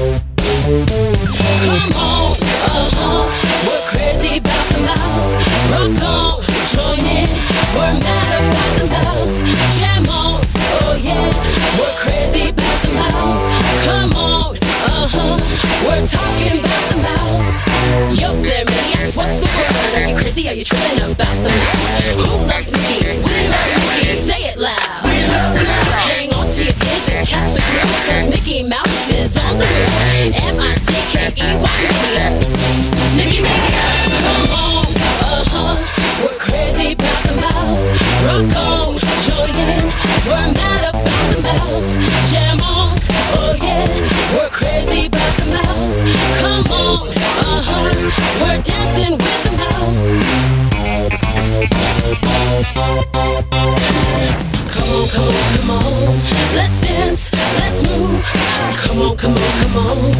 Come on. We're crazy about the mouse. Rock on, join in. We're the mouse. Jam on, oh yeah. We're crazy about the mouse. Come on, uh-huh. We're talking about the mouse. Yo there, what's the word? Are you crazy? Are you tripping about We're dancing with the mouse. Come on, come on, come on. Let's dance, let's move. Come on, come on, come on.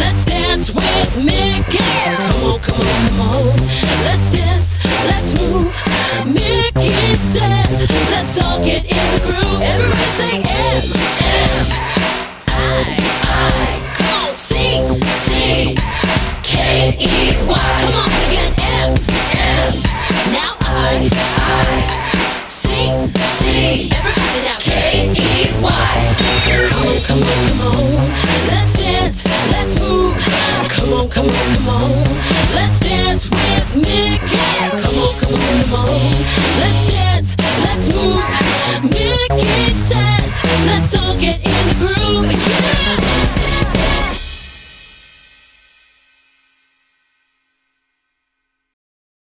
Let's dance with Mickey. Come on, come on, come on. Let's dance, let's move. Mickey says, let's all get in the groove. Everybody say C, C. Everybody now, K,